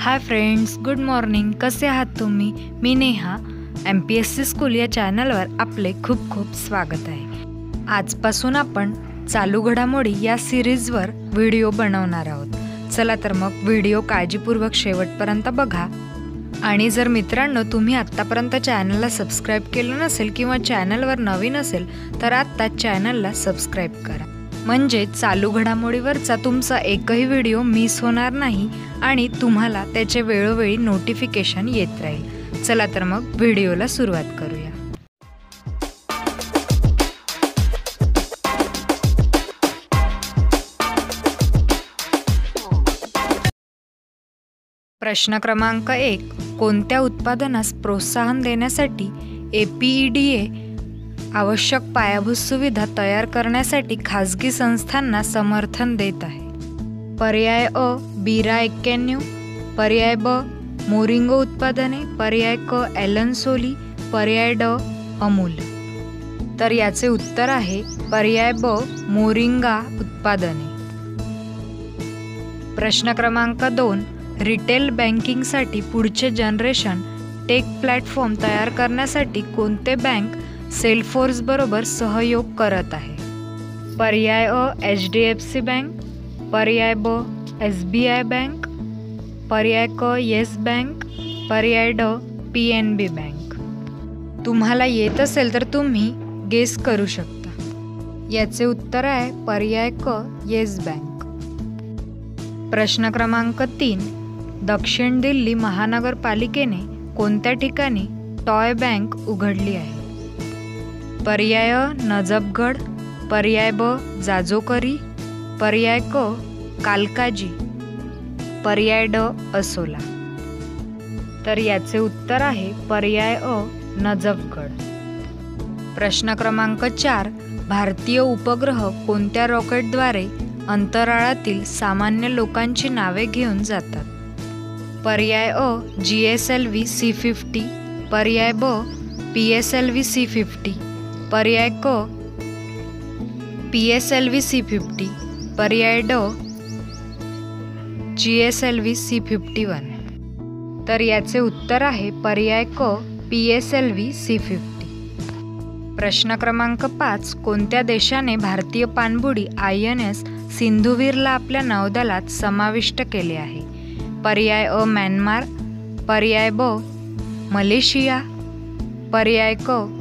Hi friends good morning. कसे आहात तुम्ही? मी Neha. M P S C school या चॅनलवर आपले खूप खूप स्वागत आहे. आजपासून आपण चालू घडामोडी या सिरीजवर व्हिडिओ बनवणार आहोत. चला तर मग व्हिडिओ काळजीपूर्वक शेवटपर्यंत बघा. आणि जर मित्रांनो तुम्ही आत्तापर्यंत चॅनलला सबस्क्राईब केलं नसेल किंवा चॅनलवर नवीन असेल तर आत्ता चॅनलला सबस्क्राईब करा. म्हणजे चालू घडामोडीवरचा तुमचा एकही व्हिडिओ मिस होणार नाही आणि तुम्हाला त्याचे वेळोवेळी नोटिफिकेशन येत राहील. चला तर मग व्हिडिओला सुरुवात करूया. प्रश्न क्रमांक एक. कोणत्या उत्पादनास प्रोत्साहन देण्यासाठी A P E D A आवश्यक पायाभूत सुविधा तयार करण्यासाठी खाजगी संस्थांना समर्थन देत आहे. पर्याय अ बिरा एक्क्याण्णव पर्याय ब मोरिंगो उत्पादने पर्याय क ॲलन सोली पर्याय ड अमूल. तर याचे उत्तर आहे पर्याय ब मोरिंगा उत्पादने. प्रश्न क्रमांक दोन रिटेल बँकिंगसाठी पुढचे जनरेशन टेक प्लॅटफॉर्म तयार करण्यासाठी कोणते बँक सेलफोर्सबरोबर सहयोग करत आहे. पर्याय अ H D F C bank पर्याय ब एस बी आय बँक पर्याय क येस बँक पर्याय ड पी एन बी बँक. तुम्हाला येत असेल तर तुम्ही गेस करू शकता. याचे उत्तर आहे पर्याय क येस बँक. प्रश्न क्रमांक तीन दक्षिण दिल्ली महानगरपालिकेने कोणत्या ठिकाणी टॉय बँक उघडली आहे? पर्याय नजबगड पर्याय ब जाजोकरी पर्याय क कालकाजी पर्याय ड असोला. तर याचे उत्तर आहे पर्याय अ नजबगड. प्रश्न क्रमांक चार भारतीय उपग्रह कोणत्या रॉकेटद्वारे अंतराळातील सामान्य लोकांची नावे घेऊन जातात? पर्याय अ G S L V C fifty पर्याय ब P S L V C fifty. पर्याय क? P S L V C fifty पर्याय ड? G S L V C fifty one तर याचे उत्तर आहे पर्याय क P S L V C fifty प्रश्न क्रमांक पाच कोणत्या देशाने भारतीय पाणबुडी आय एन एस सिंधुवीरला आपल्या नौदलात समाविष्ट केले आहे? पर्याय अ म्यानमार. पर्याय ब मलेशिया. पर्याय क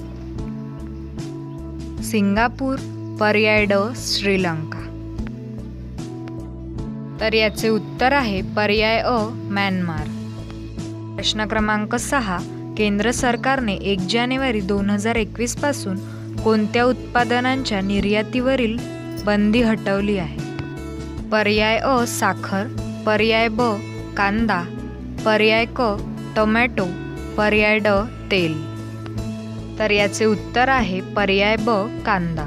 सिंगापूर पर्याय ड श्रीलंका. तर याचे उत्तर आहे पर्याय अ म्यानमार. प्रश्न क्रमांक सहा केंद्र सरकारने एक जानेवारी दोन हजार एकवीसपासून कोणत्या उत्पादनांच्या निर्यातीवरील बंदी हटवली आहे? पर्याय अ साखर पर्याय ब कांदा पर्याय क टोमॅटो पर्याय ड तेल. तर याचे उत्तर आहे पर्याय ब कांदा.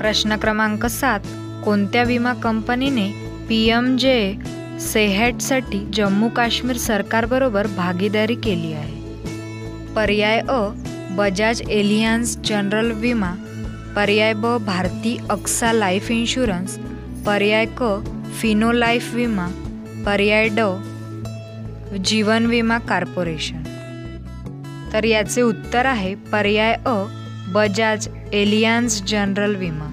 प्रश्न क्रमांक सात कोणत्या विमा कंपनीने पी एम जे सेहॅटसाठी जम्मू काश्मीर सरकारबरोबर भागीदारी केली आहे? पर्याय अ बजाज एलियन्स जनरल विमा. पर्याय ब भारती अक्सा लाईफ इन्शुरन्स. पर्याय क फिनो लाईफ विमा. पर्याय ड जीवन विमा कॉर्पोरेशन. तर याचे उत्तर आहे पर्याय अ बजाज एलियन्स जनरल विमा.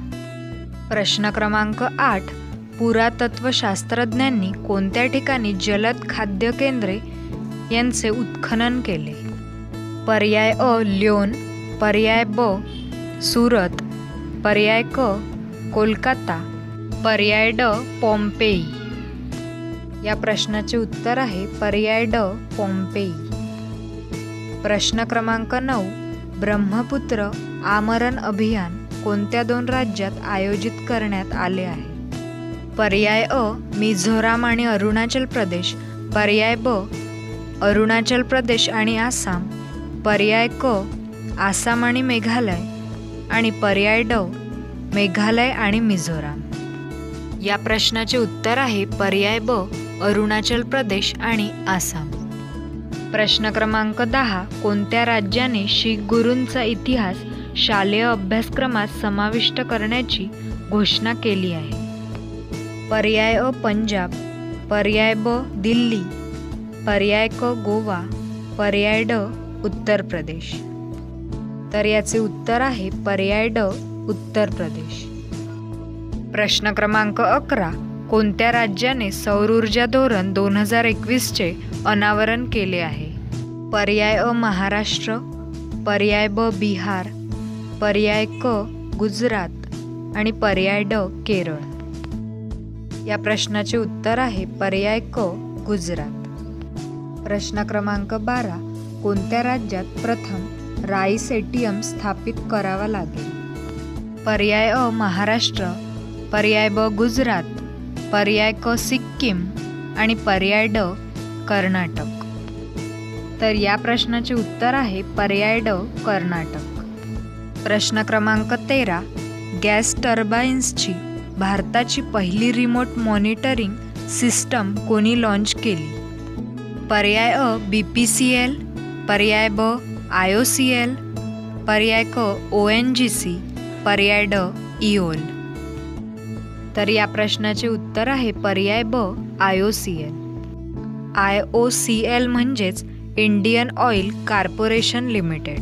प्रश्न क्रमांक आठ पुरातत्वशास्त्रज्ञांनी कोणत्या ठिकाणी जलद खाद्य केंद्रे यांचे उत्खनन केले? पर्याय अ ल्योन पर्याय ब सुरत पर्याय क कोलकाता पर्याय ड पॉम्पेई. या प्रश्नाचे उत्तर आहे पर्याय ड पॉम्पेई. प्रश्न क्रमांक नऊ ब्रह्मपुत्र आमरण अभियान कोणत्या दोन राज्यात आयोजित करण्यात आले आहे? पर्याय अ मिझोराम आणि अरुणाचल प्रदेश. पर्याय ब अरुणाचल प्रदेश आणि आसाम. पर्याय क आसाम आणि मेघालय. आणि पर्याय ड मेघालय आणि मिझोराम. या प्रश्नाचे उत्तर आहे पर्याय ब अरुणाचल प्रदेश आणि आसाम. प्रश्न क्रमांक दहा. कोणत्या राज्याने शीख गुरूंचा इतिहास शालेय अभ्यासक्रमात समाविष्ट करण्याची घोषणा केली आहे? पर्याय अ पंजाब. पर्याय ब दिल्ली. पर्याय क गोवा. पर्याय ड उत्तर प्रदेश. तर याचे उत्तर आहे पर्याय ड उत्तर प्रदेश. प्रश्न क्रमांक अकरा. कोणत्या राज्याने सौर ऊर्जा धोरण दोन हजार एकवीसचे अनावरण केले आहे? पर्याय अ महाराष्ट्र पर्याय ब बिहार पर्याय क गुजरात आणि पर्याय ड केरळ. या प्रश्नाचे उत्तर आहे पर्याय क गुजरात. प्रश्न क्रमांक बारा कोणत्या राज्यात प्रथम राईस एटीएम स्थापित करावा लागेल? पर्याय अ महाराष्ट्र पर्याय ब गुजरात पर्याय क सिक्कीम आणि पर्याय ड कर्नाटक. तर या प्रश्नाचे उत्तर आहे पर्याय ड कर्नाटक. प्रश्न क्रमांक तेरा गॅस टर्बाईन्सची भारताची पहिली रिमोट मॉनिटरिंग सिस्टम कोणी लॉन्च केली? पर्याय अ बी पी सी एल पर्याय ब आय ओ सी एल पर्याय क ओ एन जी सी पर्याय ड इओल तर या प्रश्नाचे उत्तर आहे पर्याय ब I O C L. I O C L म्हणजेच इंडियन ऑइल कॉर्पोरेशन लिमिटेड.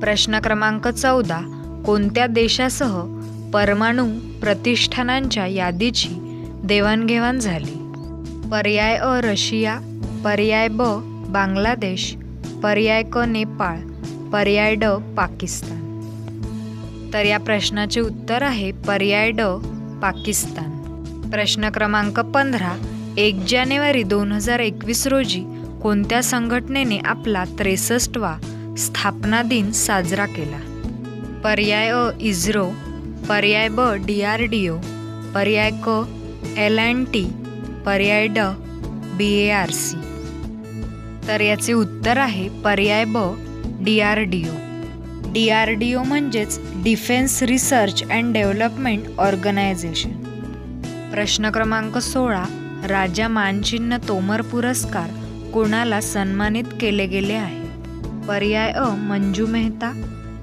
प्रश्न क्रमांक चौदा कोणत्या देशासह परमाणू प्रतिष्ठानांच्या यादीची देवाणघेवाण झाली? पर्याय अ रशिया पर्याय ब बांगलादेश पर्याय क नेपाळ पर्याय ड पाकिस्तान. तर या प्रश्नाचे उत्तर आहे पर्याय ड पाकिस्तान. प्रश्न क्रमांक पंधरा एक जानेवारी दोन हजार एकवीस रोजी कोणत्या संघटनेने आपला त्रेसष्टवा स्थापना दिन साजरा केला? पर्याय अ इझ्रो पर्याय ब डी आर डी ओ पर्याय क एल अँड टी पर्याय ड बी ए आर सी. तर याचे उत्तर आहे पर्याय ब D R D O. D R D O म्हणजेच defence research and development organisation प्रश्न क्रमांक सोळा राजा मानचिन्ह तोमर पुरस्कार कोणाला सन्मानित केले गेले आहे? पर्याय अ मंजू मेहता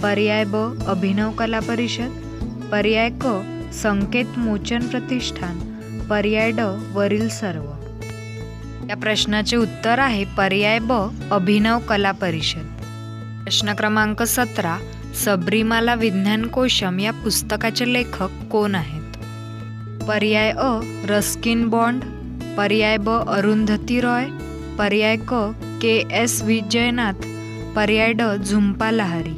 पर्याय ब अभिनव कला परिषद पर्याय क संकेत मोचन प्रतिष्ठान पर्याय ड वरील सर्व. या प्रश्नाचे उत्तर आहे पर्याय ब अभिनव कला परिषद. प्रश्न क्रमांक सतरा सबरीमाला विज्ञान कोशम या पुस्तकाचे लेखक कोण आहेत? पर्याय अ रस्किन बॉन्ड पर्याय ब अरुंधती रॉय पर्याय क के एस विजयनाथ पर्याय ड झुंपा लहारी.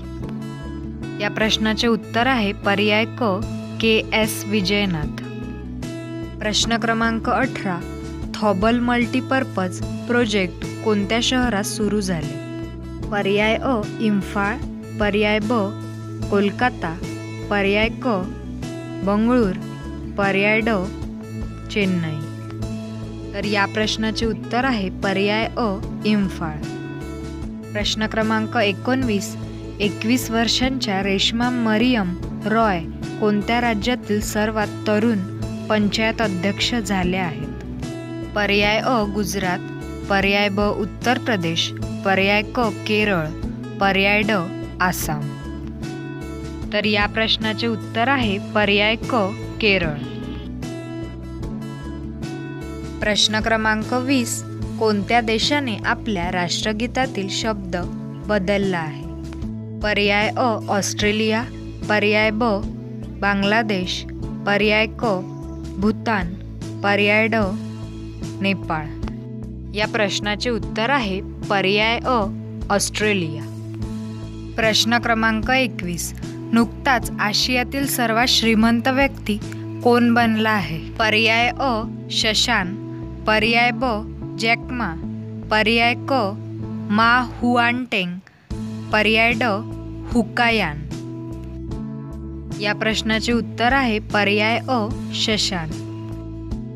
या प्रश्नाचे उत्तर आहे पर्याय क के एस विजयनाथ. प्रश्न क्रमांक अठरा थॉबल मल्टीपर्पज प्रोजेक्ट कोणत्या शहरात सुरू झाले? पर्याय अ इम्फाळ पर्याय ब कोलकाता पर्याय क बंगळूर पर्याय ड चेन्नई. तर या प्रश्नाचे उत्तर आहे पर्याय अ इम्फाळ. प्रश्न क्रमांक एकोणवीस एकवीस वर्षांच्या रेश्मा मरियम रॉय कोणत्या राज्यातील सर्वात तरुण पंचायत अध्यक्ष झाल्या आहेत? पर्याय अ गुजरात पर्याय ब उत्तर प्रदेश पर्याय क केरळ पर्याय ड आसाम. तर या प्रश्नाचे उत्तर आहे पर्याय क केरळ. प्रश्न क्रमांक वीस कोणत्या देशाने आपल्या राष्ट्रगीतातील शब्द बदलला आहे? पर्याय अ ऑस्ट्रेलिया पर्याय ब बांगलादेश पर्याय क भूतान पर्याय ड नेपाळ. या प्रश्नाचे उत्तर आहे पर्याय अ ऑस्ट्रेलिया. प्रश्न क्रमांक एकवीस. नुकताच आशियातील सर्वात श्रीमंत व्यक्ती कोण बनला आहे? पर्याय अ शशान पर्याय ब जॅकमा. पर्याय क मा हुआनटेंग पर्याय ड हुकायान. या प्रश्नाचे उत्तर आहे पर्याय अ शशान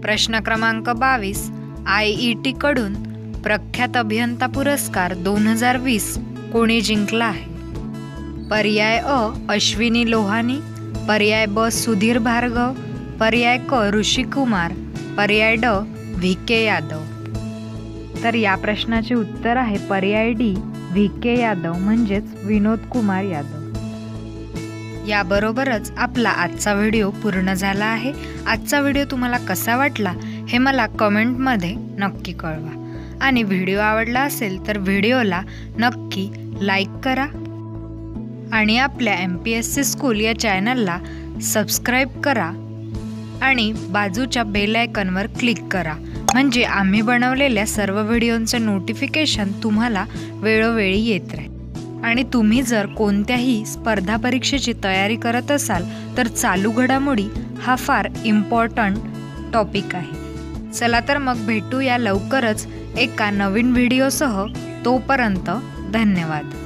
प्रश्न क्रमांक बावीस. आय ई टीकडून प्रख्यात अभियंता पुरस्कार दोन हजार वीस कोणी जिंकला आहे? पर्याय अ अश्विनी लोहानी पर्याय ब सुधीर भार्गव पर्याय क ऋषी कुमार पर्याय ड व्ही के यादव. तर या प्रश्नाचे उत्तर आहे पर्याय डी व्ही के यादव म्हणजेच विनोद कुमार यादव. याबरोबरच आपला आजचा व्हिडिओ पूर्ण झाला आहे. आजचा व्हिडिओ तुम्हाला कसा वाटला? हे मला कमेंटमध्ये नक्की कळवा. आणि व्हिडिओ आवडला असेल तर व्हिडिओला नक्की लाईक करा. आणि आपल्या M P S C school या चॅनलला सबस्क्राईब करा. आणि बाजूच्या बेल आयकनवर क्लिक करा. म्हणजे आम्ही बनवलेल्या सर्व व्हिडिओंचं नोटिफिकेशन तुम्हाला वेळोवेळी येत राहील. आणि तुम्ही जर कोणत्याही स्पर्धा परीक्षेची तयारी करत असाल तर चालू घडामोडी हा फार इम्पॉर्टंट टॉपिक आहे. चला तर मग भेटूया लवकरच एका नवीन व्हिडिओसह. तोपर्यंत धन्यवाद.